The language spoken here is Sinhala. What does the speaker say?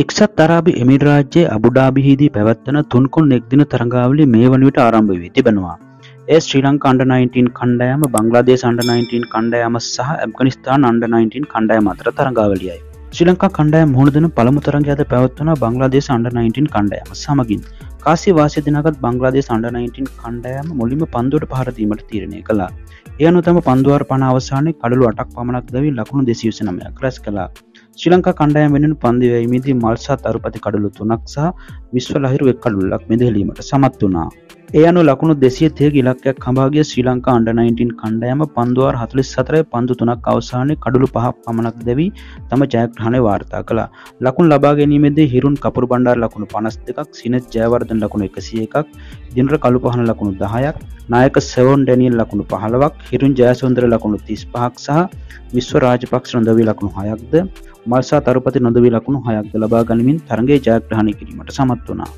එක්සත් අරාබි එමිරාජ්‍යයේ අබුඩාබිහිදී පැවැත්වන තුන්කොන් එක්දින තරඟාවලිය මේ වන විට ආරම්භ වී තිබෙනවා. ඒ ශ්‍රී ලංකා අන්ඩර් 19 කණ්ඩායම බංග්ලාදේශ අන්ඩර් 19 කණ්ඩායම සහ ඇෆ්ගනිස්තාන් අන්ඩර් 19 කණ්ඩායම අතර තරඟාවලියයි. ශ්‍රී ලංකා කණ්ඩායම මුහුණ දෙන පළමු තරඟය අද පැවැත්වන බංග්ලාදේශ අන්ඩර් 19 කණ්ඩායම සමගින් කාසි වාසය දිනගත් බංග්ලාදේශ අන්ඩර් 19 කණ්ඩායම මුලින්ම පන්දුවට පහර දීමට තීරණය කළා. එය අනුව තම පන්දුවාර පන අවසානයේ කඩලු අටක් පමණක් දැවී ලකුණු 229ක් රැස් කළා. ශ්‍රී ලංකා කණ්ඩායම වෙනුවෙන් පන්දු වැයීමේදී මල්සා තරුපති කඩලු තුනක් සහ විශ්ව ලහිරු එක් කඩුල්ලක් මෙදහෙලීමට සමත් වුණා. ඒ අනු ලකුණු දෙසිය තේග ඉලක්කයක් හඹාගිය ශ්‍රී ලංකා අන්ඩ 19 කණ්ඩෑම පන්දුවර් හතුලිස් සතරය පන්දු තුනක් අවසානය කඩුළු පහක් පමණක් දැවී තම ජයග්‍රහණය වාර්තා කලා ලකුණ ලබා ගැනීමේදී හිරුන් කපුරු බණ්ඩාර ලකුණු පනස් දෙකක් සිනත් ජයවර්ධන ලකුණු එකසිය එකක් දිනර කළු පහන ලකුණු දහයක් නායක සෙවොන් ඩැනියල් ලකුණු පහලවක් හිරුන් ජයසුන්දර ලකුණු තිස් පහක් සහ විශ්ව රාජපක්ෂ නොදවී ලකුණු හයක්ද මල්සා තරුපති නොදවී ලකුණු හයක්ද ලබා ගනිමින් තරගේ ජයග්‍රහණය කිරීමට සමත් වනා